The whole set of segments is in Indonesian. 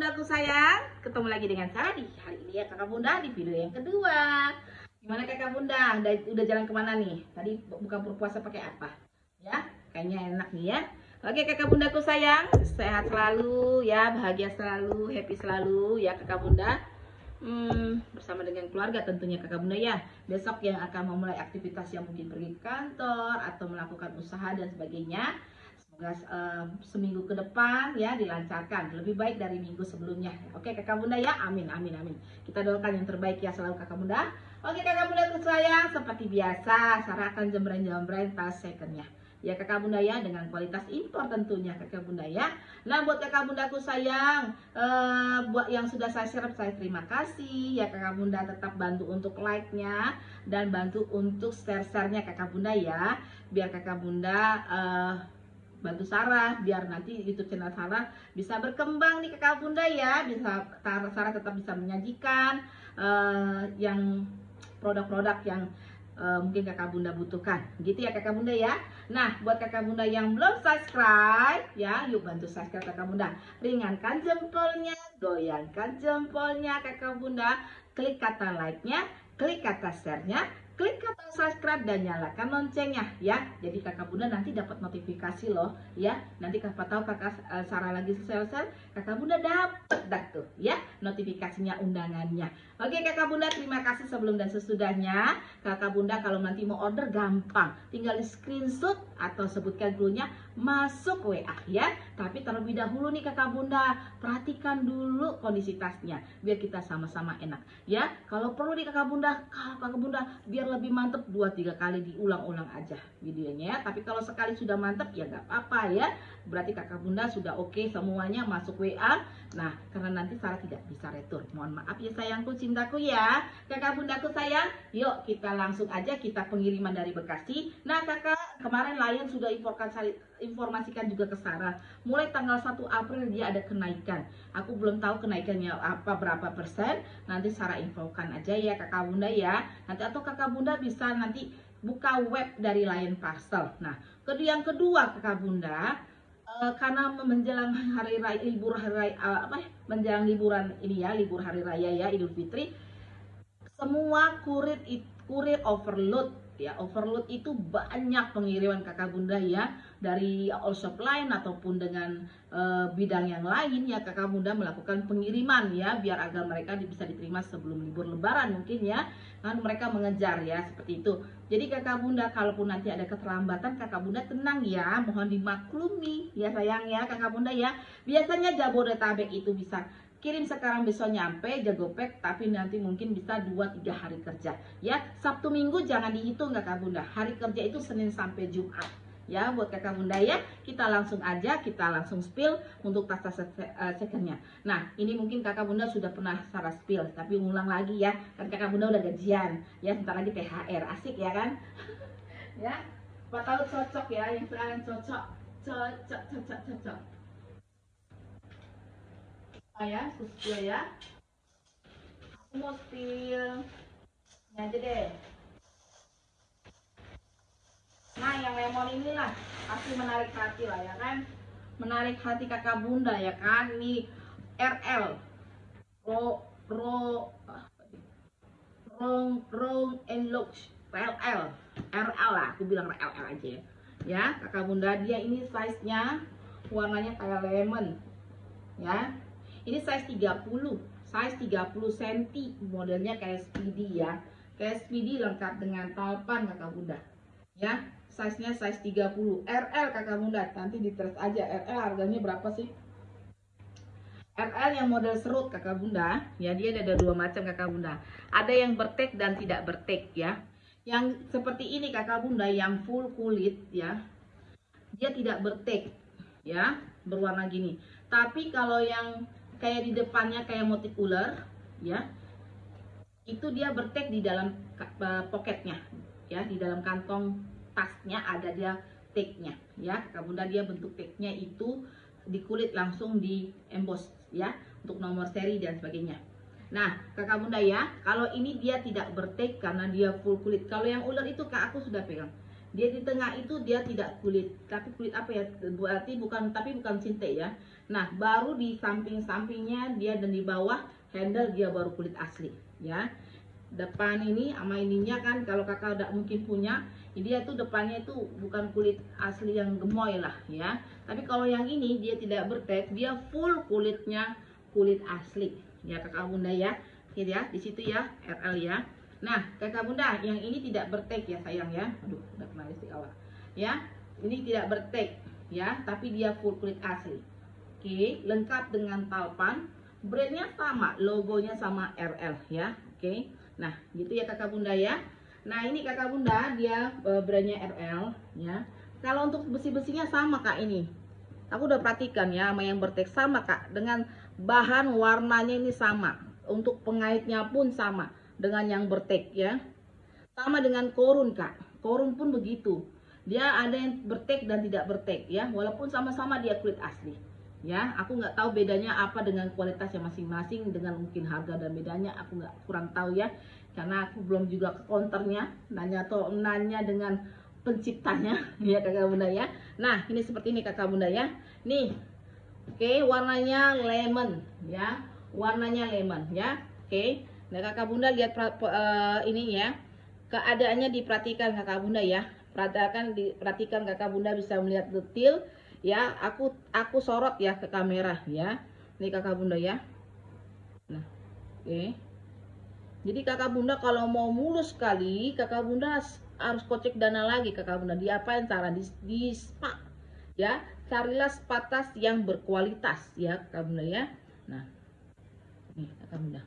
bundaku sayang, ketemu lagi dengan Sarah di hari ini ya kakak bunda di video yang kedua. Gimana kakak bunda? Udah, udah jalan ke mana nih? Tadi buka berpuasa pakai apa? Ya, kayaknya enak nih ya. Oke kakak bundaku sayang, sehat selalu ya, bahagia selalu, happy selalu ya kakak bunda. Hmm, bersama dengan keluarga tentunya kakak bunda ya. Besok yang akan memulai aktivitas yang mungkin pergi ke kantor atau melakukan usaha dan sebagainya Semoga uh, seminggu ke depan ya dilancarkan lebih baik dari minggu sebelumnya. Oke kakak bunda ya, amin amin amin. Kita doakan yang terbaik ya selalu kakak bunda. Oke kakak bunda sayang, seperti biasa Sarah akan jembreng-jembreng tas secondnya. Ya kakak bunda ya dengan kualitas impor tentunya kakak bunda ya. Nah buat kakak bundaku sayang, uh, buat yang sudah saya share saya terima kasih ya kakak bunda tetap bantu untuk like-nya dan bantu untuk share-share-nya kakak bunda ya. Biar kakak bunda uh, bantu Sarah biar nanti YouTube channel Sarah bisa berkembang nih kakak bunda ya. Bisa Sarah tetap bisa menyajikan uh, yang produk-produk yang uh, mungkin kakak bunda butuhkan. Gitu ya kakak bunda ya. Nah buat kakak bunda yang belum subscribe ya yuk bantu subscribe kakak bunda. Ringankan jempolnya goyangkan jempolnya kakak bunda. Klik kata like nya klik kata share nya klik kata subscribe dan nyalakan loncengnya ya. Jadi kakak bunda nanti dapat notifikasi loh ya. Nanti kakak tahu kakak uh, Sarah lagi sel-sel kakak bunda dapat dah tuh ya notifikasinya undangannya. Oke kakak bunda terima kasih sebelum dan sesudahnya. Kakak bunda kalau nanti mau order gampang tinggal di screenshot atau sebutkan dulunya masuk WA ya tapi terlebih dahulu nih kakak bunda. Perhatikan dulu kondisi tasnya biar kita sama-sama enak. Ya kalau perlu nih kakak bunda kalau kakak bunda biar lebih mantep dua tiga kali diulang-ulang aja videonya ya. Tapi kalau sekali sudah mantep ya nggak apa-apa ya berarti kakak bunda sudah oke okay, semuanya masuk WA nah karena nanti Sarah tidak bisa retur. Mohon maaf ya sayangku cintaku ya. Kakak bundaku sayang yuk kita langsung aja kita pengiriman dari Bekasi. Nah kakak kemarin Lion sudah informasikan juga ke Sarah. Mulai tanggal 1 April dia ada kenaikan. Aku belum tahu kenaikannya apa berapa persen. Nanti Sarah infokan aja ya kakak bunda ya. Nanti atau kakak bunda bisa nanti buka web dari Lion Parcel. Nah, yang kedua kakak bunda, uh, karena menjelang hari raya libur hari raya uh, apa ya, menjelang liburan ini ya libur hari raya ya Idul Fitri, semua kurir kurir overload. Ya overload itu banyak pengiriman kakak bunda ya dari all shop lain ataupun dengan e, bidang yang lain ya kakak bunda melakukan pengiriman ya biar agar mereka bisa diterima sebelum libur lebaran mungkin ya. Kan mereka mengejar ya seperti itu. Jadi kakak bunda kalaupun nanti ada keterlambatan kakak bunda tenang ya. Mohon dimaklumi ya sayang ya kakak bunda ya. Biasanya Jabodetabek itu bisa kirim sekarang besok nyampe Jagopek tapi nanti mungkin bisa 2-3 hari kerja. Ya Sabtu Minggu jangan dihitung kakak bunda hari kerja itu Senin sampai Jumat ya buat kakak bunda ya kita langsung aja kita langsung spill untuk tas-tas uh, secondnya. Nah ini mungkin kakak bunda sudah pernah salah spill tapi ulang lagi ya. Kan kakak bunda udah gajian. Ya sebentar lagi THR asik ya kan? Ya Pak tahu cocok ya yang sekarang cocok. Cocok cocok cocok. Ya susu ya. Aku mau spill. Ini aja deh nah yang lemon inilah pasti menarik hati lah ya kan? Menarik hati kakak bunda ya kan? Ini RL ro ro rong rong and looks RL RL lah aku bilang RL aja ya. Ya kakak bunda dia ini size nya warnanya kayak lemon. Ya ini size 30 size 30 cm modelnya kayak speedy ya. Kayak speedy lengkap dengan talpan kakak bunda. Ya size nya size 30 RL kakak bunda. Nanti di trace aja RL harganya berapa sih? RL yang model serut kakak bunda. Ya dia ada dua macam kakak bunda. Ada yang bertek dan tidak bertek ya. Yang seperti ini kakak bunda yang full kulit ya. Dia tidak bertek ya berwarna gini. Tapi kalau yang kayak di depannya kayak motif ular ya itu dia bertek di dalam uh, poketnya ya di dalam kantong tasnya ada dia tagnya ya. Bunda dia bentuk tagnya itu di kulit langsung di emboss ya untuk nomor seri dan sebagainya. Nah kakak bunda ya kalau ini dia tidak bertek karena dia full kulit. Kalau yang ular itu kak aku sudah pegang. Dia di tengah itu dia tidak kulit. Tapi kulit apa ya? Berarti bukan tapi bukan cinte ya. Nah baru di samping-sampingnya dia dan di bawah handle dia baru kulit asli ya. Depan ini sama ininya kan kalau kakak udah mungkin punya dia tuh depannya itu bukan kulit asli yang gemoy lah ya. Tapi kalau yang ini dia tidak bertek dia full kulitnya kulit asli. Ya kakak bunda ya. Gitu ya di situ ya RL ya. Nah kakak bunda yang ini tidak bertek ya sayang ya. Aduh udah kembali di awal ya ini tidak bertek ya tapi dia full kulit asli. Oke lengkap dengan talpan brandnya sama logonya sama RL ya. Oke. Nah gitu ya kakak bunda ya Nah ini kakak bunda dia uh, brandnya RL ya. Kalau untuk besi-besinya sama kak ini. Aku udah perhatikan ya sama yang bertek sama kak. Dengan bahan warnanya ini sama. Untuk pengaitnya pun sama dengan yang bertek ya. Sama dengan korun kak. Korun pun begitu. Dia ada yang bertek dan tidak bertek ya. Walaupun sama-sama dia kulit asli ya aku nggak tahu bedanya apa dengan kualitasnya masing-masing dengan mungkin harga dan bedanya aku nggak kurang tahu ya karena aku belum juga ke counternya nanya atau nanya dengan penciptanya. Ya kakak bunda ya. Nah ini seperti ini kakak bunda ya. Nih oke okay, warnanya lemon ya. Warnanya lemon ya. Oke. Okay. nah kakak bunda lihat uh, ini ya. Keadaannya diperhatikan kakak bunda ya. Perhatikan diperhatikan kakak bunda bisa melihat detail ya. Aku aku sorot ya ke kamera ya. Ini kakak bunda ya. Nah oke. okay. Jadi kakak bunda kalau mau mulus sekali, kakak bunda harus kocek dana lagi kakak bunda. Diapain cara di, di spa ya? Carilah sepatas yang berkualitas ya kakak bunda ya. Nah, nih kakak bunda.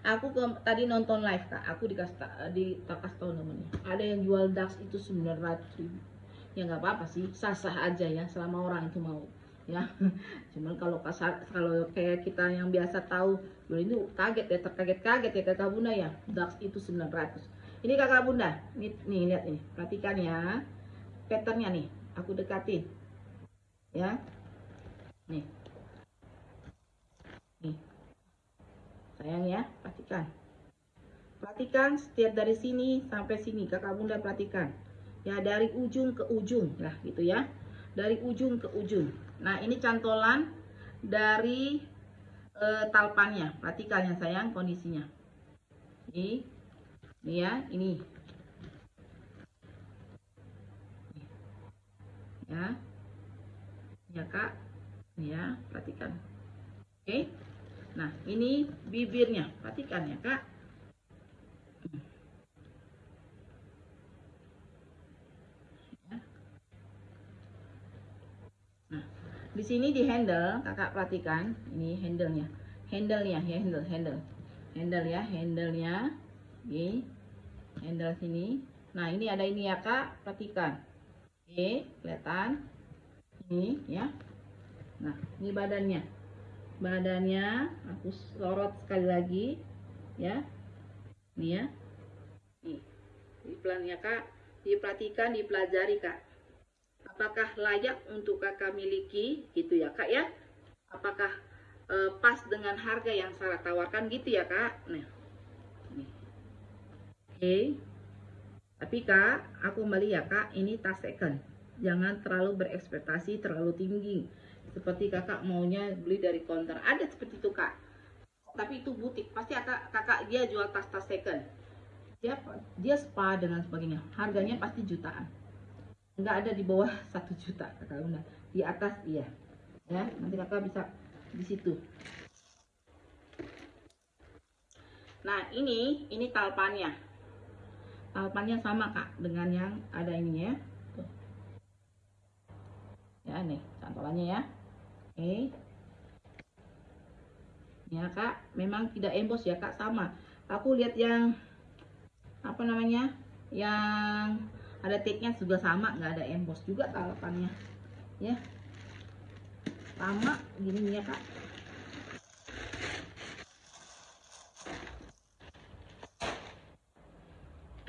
Aku ke, tadi nonton live kak, aku dikasih di takas tahu namanya. Ada yang jual dax itu 900 ribu. Ya nggak apa-apa sih, sah-sah aja ya selama orang itu mau ya cuman kalau kasar kalau kayak kita yang biasa tahu ini kaget ya terkaget-kaget ya kakak bunda ya? DAX itu 900 ini kakak bunda nih, nih lihat nih perhatikan ya patternnya nih aku dekatin. Ya nih. Nih. Sayang ya perhatikan. Perhatikan setiap dari sini sampai sini kakak bunda perhatikan. Ya dari ujung ke ujung lah gitu ya. Dari ujung ke ujung. Nah, ini cantolan dari e, talpannya. Perhatikan ya sayang kondisinya. Ini, ini ya, ini. Ya. Ya, Kak. Ini ya, perhatikan. Oke. Nah, ini bibirnya. Perhatikan ya, Kak. Di sini di handle kakak perhatikan ini handlenya. Handlenya ya handle handle. Handle ya handlenya. Oke handle sini. Nah ini ada ini ya kak. Perhatikan. Oke kelihatan? Ini ya. Nah ini badannya. Badannya aku sorot sekali lagi ya. Ini ya. Nih di pelannya kak. Diperhatikan dipelajari kak apakah layak untuk kakak miliki? Gitu ya kak ya. Apakah e, pas dengan harga yang saya tawarkan? Gitu ya kak. Nah oke. Okay. tapi kak aku melihat ya kak ini tas second. Jangan terlalu berekspektasi terlalu tinggi. Seperti kakak maunya beli dari counter. Ada seperti itu kak. Tapi itu butik. Pasti kakak kakak dia jual tas-tas second. Dia dia spa dengan sebagainya. Harganya pasti jutaan nggak ada di bawah satu juta kakak bunda di atas iya. Ya nanti kakak bisa di situ. Nah ini ini talpannya. Talpannya sama kak dengan yang ada ini ya. Ya nih cantolannya ya. Oke. Ya kak memang tidak embos ya kak sama. Aku lihat yang apa namanya yang ada tagnya juga sama nggak ada emboss juga talepannya. Ya. Sama gini ya kak.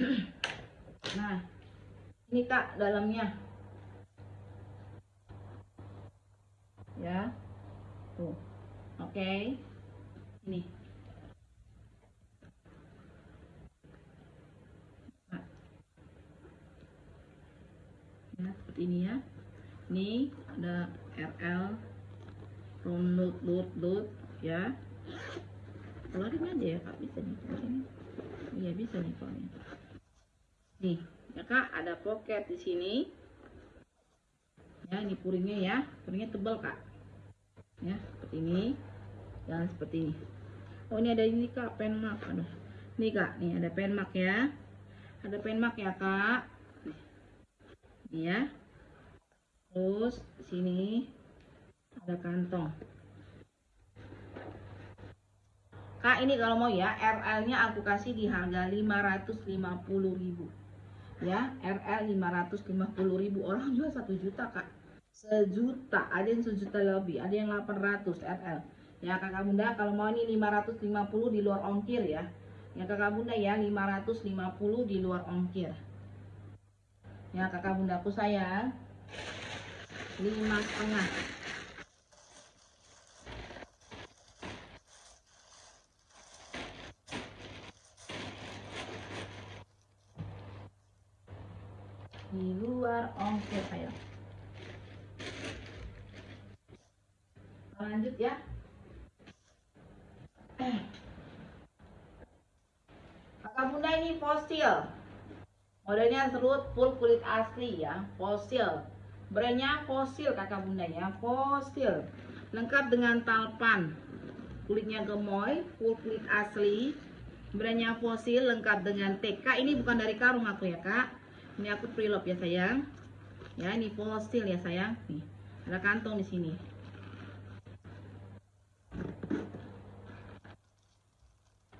Nah ini kak dalamnya. Ya. Tuh. Oke. Okay. ini ya seperti ini ya. Ini ada RL round load load load ya. Keluarin aja ya kak. Bisa nih iya bisa nih keluarin nih ya kak ada pocket di sini. Ya ini puringnya ya. Puringnya tebal kak. Ya seperti ini. Dan seperti ini. Oh ini ada ini kak pen mark. Aduh. Nih kak. Nih ada pen mark ya. Ada pen mark ya kak nih ya. Terus sini ada kantong. Kak ini kalau mau ya RL nya aku kasih di harga 550.000 ya RL 550.000 orang jual satu juta kak. Sejuta ada yang sejuta lebih ada yang 800 RL ya kakak bunda kalau mau ini 550 di luar ongkir ya. Ya kakak bunda ya 550 di luar ongkir ya kakak bundaku sayang lima setengah. Di luar ongkir ayo. Lanjut ya. Kakak bunda ini fosil modelnya serut full kulit asli ya fosil Brandnya fosil kakak bunda ya, fosil. Lengkap dengan talpan. Kulitnya gemoy, full kulit asli. Brandnya fosil, lengkap dengan TK. Ini bukan dari karung aku ya kak. Ini aku preload ya sayang. Ya ini fosil ya sayang. Nih, ada kantong di sini.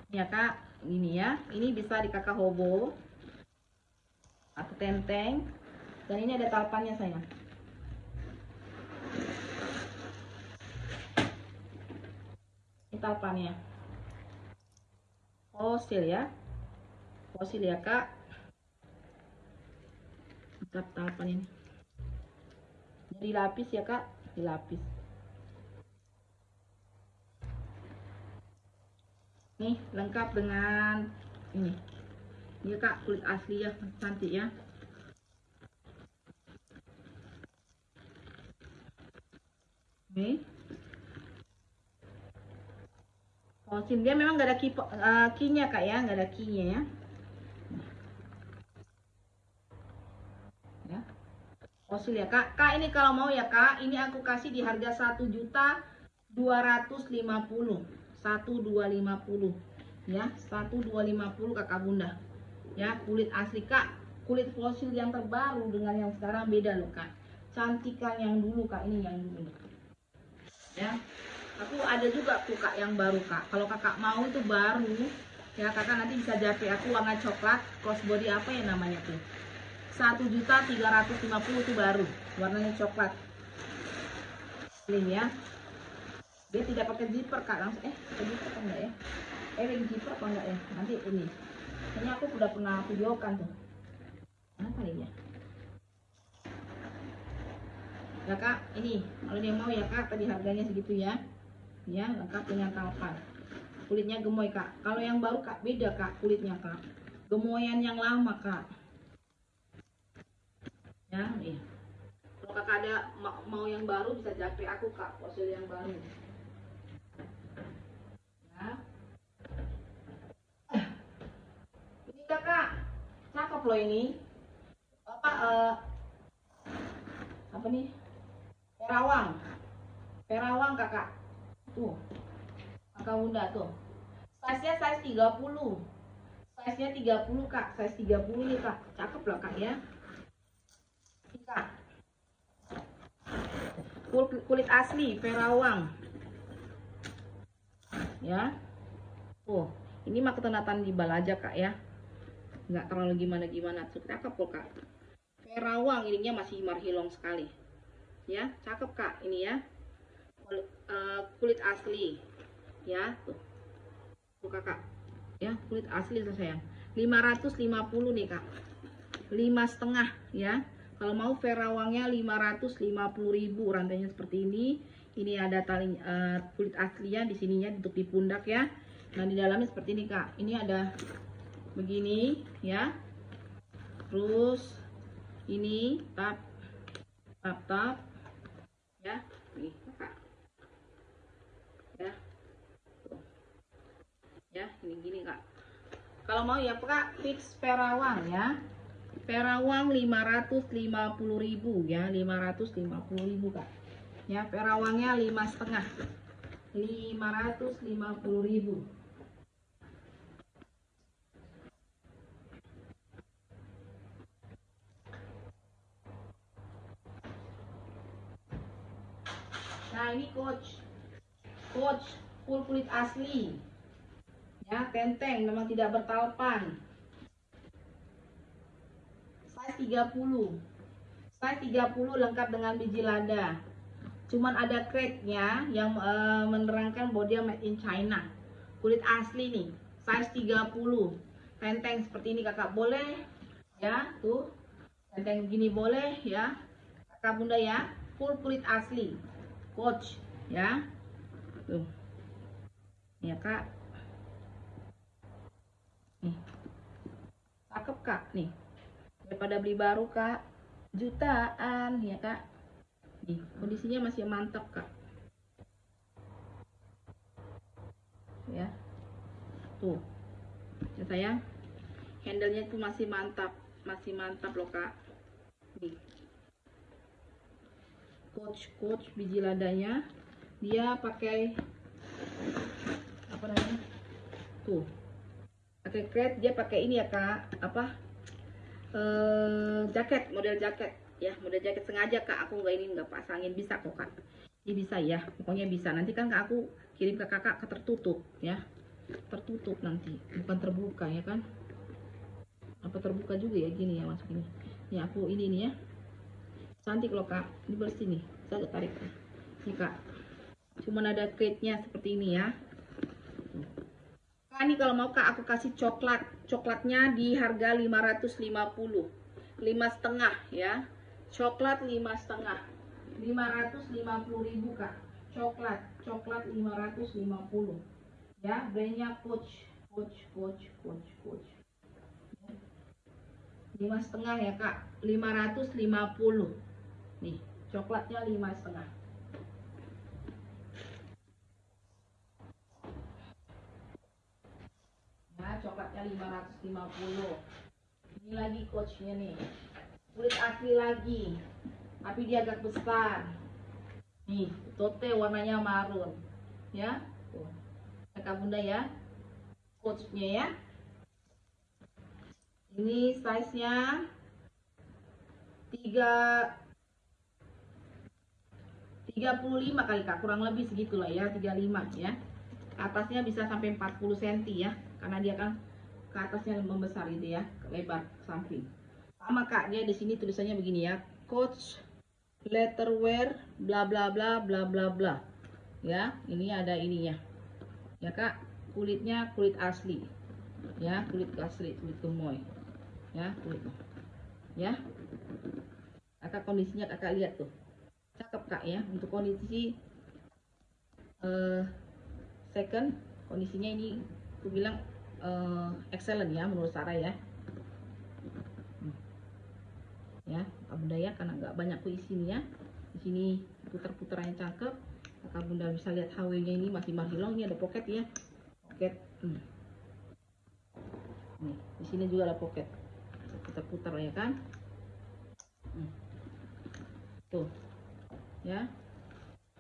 Ya kak, ini ya. Ini bisa di kakak hobo atau tenteng. Dan ini ada talpannya sayang. tapannya fosil ya. Fosil ya kak. Lengkap tapan ini. Jadi lapis ya kak. Dilapis nih lengkap dengan ini ini kak kulit asli ya cantik ya nih Oh, dia memang nggak ada key, uh, key-nya kak ya, nggak ada key-nya ya. Ya. Fosil ya kak. Kak ini kalau mau ya kak, ini aku kasih di harga satu juta dua ratus lima puluh, satu dua lima puluh, ya, satu dua lima puluh kakak bunda. Ya, kulit asli kak, kulit fosil yang terbaru dengan yang sekarang beda loh kak. Cantikan yang dulu kak, ini yang dulu. Ya, aku ada juga tuh kak yang baru kak. Kalau kakak mau itu baru. Ya kakak nanti bisa japri aku warna coklat crossbody apa ya namanya tuh. Satu juta tiga ratus lima puluh tuh baru warnanya coklat. Ini ya. Dia tidak pakai zipper kak. Langsung eh pakai zipper apa enggak ya? Eh zipper apa enggak ya? Nanti ini ini aku udah pernah videokan tuh. Mana kali ya ya kak ini kalau dia mau ya kak tadi harganya segitu ya. Ya lengkap dengan talpan kulitnya gemoy kak. Kalau yang baru kak beda kak kulitnya kak. Gemoyan yang lama kak. Ya nih. Kalau kakak ada mau yang baru bisa japri aku kak fosil yang baru. Ya ini kakak cakep loh ini apa uh, apa nih perawang perawang kakak Tuh. Angka bunda tuh. Size-nya size 30. Size-nya 30, Kak. Size 30 nih, Kak. Cakep loh, Kak ya. Kak. Kulit, kulit asli Perawang. Ya. Oh, ini mah ketenatan di bal aja, Kak ya. Nggak terlalu gimana-gimana. Cakep kok, Kak. Perawang ininya masih marhilong sekali. Ya, cakep, Kak. Ini ya. Eh, kulit asli ya tuh tuh kakak ya kulit asli tuh sayang 550 nih kak lima setengah ya kalau mau verawangnya 550.000 rantainya seperti ini ini ada tali uh, kulit aslinya di sininya untuk di pundak ya nah di dalamnya seperti ini kak ini ada begini ya. Terus ini tap tap ya nih kakak ya. Ya ini gini kak. Kalau mau ya kak fix perawang ya. Perawang 550.000 ya. 550.000 kak. Ya perawangnya lima setengah. 550.000 Nah ini coach. Coach full kulit asli. Ya tenteng memang tidak bertalpan Size 30 Size 30 lengkap dengan biji lada. Cuman ada crate-nya yang e, menerangkan dia made in China. Kulit asli nih Size 30 Tenteng seperti ini kakak boleh Ya tuh. Tenteng begini boleh ya. Kakak bunda ya Full kulit asli coach ya. Tuh. Ya kak. Nih. Cakep kak. Nih. Daripada beli baru kak. Jutaan ya kak. Nih kondisinya masih mantap kak. Ya. Tuh. Ya sayang. Handlenya tuh masih mantap. Masih mantap loh kak. Nih coach coach biji ladanya. Dia pakai apa namanya? Tuh. Pakai crate dia pakai ini ya kak. Apa? Eh jaket model jaket. Ya model jaket sengaja kak. Aku nggak ini nggak pasangin. Bisa kok kak. Ini bisa ya pokoknya bisa. Nanti kan kak aku kirim ke kakak ke tertutup ya. Tertutup nanti. Bukan terbuka ya kan? Apa terbuka juga ya gini ya masuk ini ini aku ini nih ya cantik loh kak ini bersih nih saya tarik nih kak. Cuman ada crate nya seperti ini ya. Kak ini kalau mau kak aku kasih coklat coklatnya di harga 550 lima setengah ya. Coklat lima setengah. 550 ribu kak. Coklat coklat 550 ya brandnya coach coach coach coach coach. Lima setengah ya kak. 550 nih coklatnya lima setengah. Nah coklatnya 550 ini lagi coachnya nih. Kulit asli lagi tapi dia agak besar. Nih tote warnanya marun. Ya tuh. Kakak bunda ya coachnya ya. Ini size nya 3 35 kali kak. Kurang lebih segitulah ya 35 ya. Atasnya bisa sampai 40 cm ya karena dia kan ke atasnya membesar itu ya lebar samping. Sama kak dia di sini tulisannya begini ya coach letterware bla bla bla bla bla bla. Ya ini ada ininya. Ya kak kulitnya kulit asli. Ya kulit asli kulit gemoy. Ya kulit. Ya. Kakak kondisinya kakak lihat tuh cakep kak ya. Untuk kondisi uh, second kondisinya ini aku bilang uh, excellent ya menurut Sarah ya. Ya kak bunda ya karena nggak banyak isinya. Di sini putar-putar yang cakep. Kak bunda bisa lihat HW ini masih marhilong ini ada pocket ya. Pocket hmm. nih di sini juga ada pocket. Putar-putar ya kan? Hmm. tuh ya.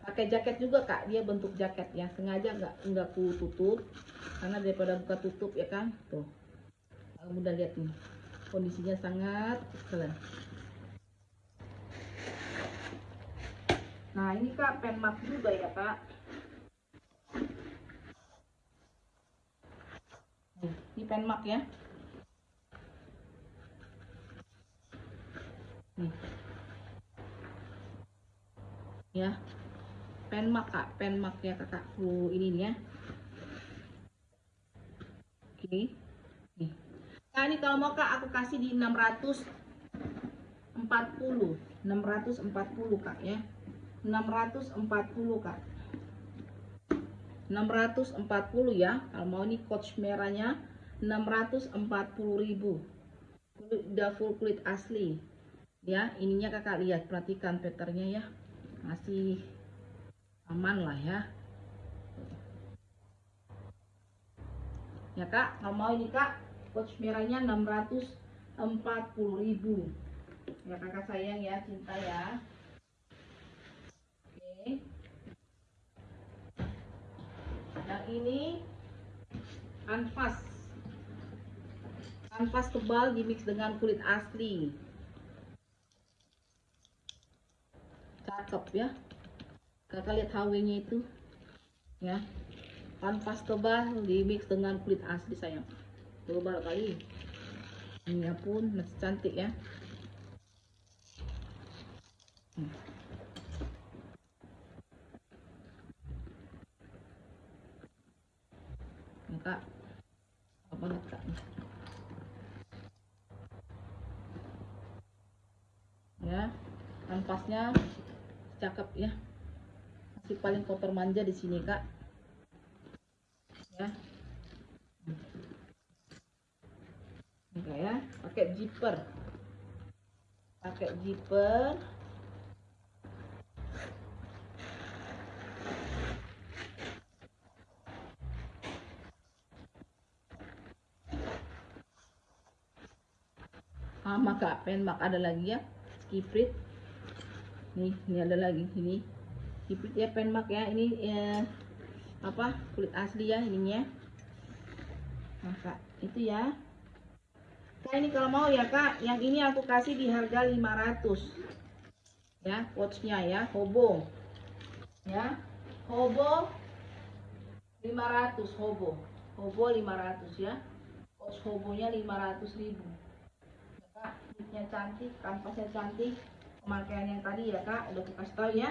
Pakai jaket juga kak. Dia bentuk jaket ya. Sengaja nggak nggak ku tutup. Karena daripada buka tutup ya kan? Tuh. Kamu udah lihat nih. Kondisinya sangat keren. Nah ini kak pen mat juga ya kak. Ini pen mat ya. Nih ya. Penmak kak. Penmak ya kakakku ini nih ya. Oke. Nih. Nah ini kalau mau kak aku kasih di 640 640 kak ya. 640 kak. 640 ya. Kalau mau ini coach merahnya 640 ribu. Udah full kulit asli. Ya ininya kakak lihat perhatikan patternnya ya masih aman lah ya. Ya kak kalau mau ini kak. Coach merahnya 640 ribu. Ya kakak sayang ya cinta ya. Oke. Yang ini kanvas kanvas tebal dimix dengan kulit asli cakep ya. Kakak lihat HW nya itu ya. Kanvas tebal dimix dengan kulit asli sayang. Tebal kali. Ini pun masih cantik ya. Hmm. apa kak? Ya kanvasnya cakep ya. Masih paling kotor manja di sini kak. Ya. Enggak ya pakai zipper. Pakai zipper. Sama kak mak ada lagi ya skiprit nih ini ada lagi ini. Skiprit ya mak ya ini ya, apa kulit asli ya ininya. Nah kak itu ya. Kak ini kalau mau ya kak yang ini aku kasih di harga 500 ya pouchnya ya hobo. Ya hobo 500 hobo. Hobo 500 ya. Pouch hobonya 500 ribu. Kulitnya cantik kanvasnya cantik pemakaian yang tadi ya kak. Udah kasih tau ya.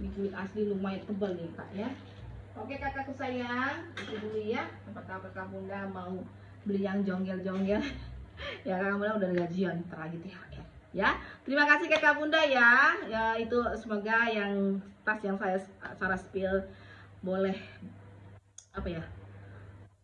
Ini kulit asli lumayan tebal nih kak ya. Oke kakakku sayang itu dulu ya. Tempat kakak bunda mau beli yang jonggel-jonggel? Ya kakak bunda udah gajian ntar lagi THR ya terima kasih kakak bunda ya. Ya itu semoga yang tas yang saya Sarah spill boleh apa ya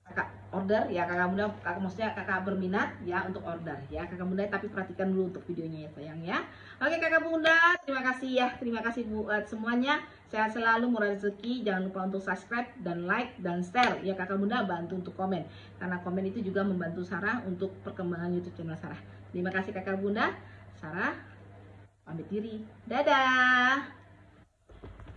kakak order ya kakak bunda kakak maksudnya kakak berminat ya untuk order ya kakak bunda tapi perhatikan dulu untuk videonya ya sayang ya. Oke kakak bunda terima kasih ya terima kasih buat semuanya. Sehat selalu murah rezeki jangan lupa untuk subscribe dan like dan share ya kakak bunda bantu untuk komen. Karena komen itu juga membantu Sarah untuk perkembangan YouTube channel Sarah. Terima kasih kakak bunda Sarah pamit diri. Dadah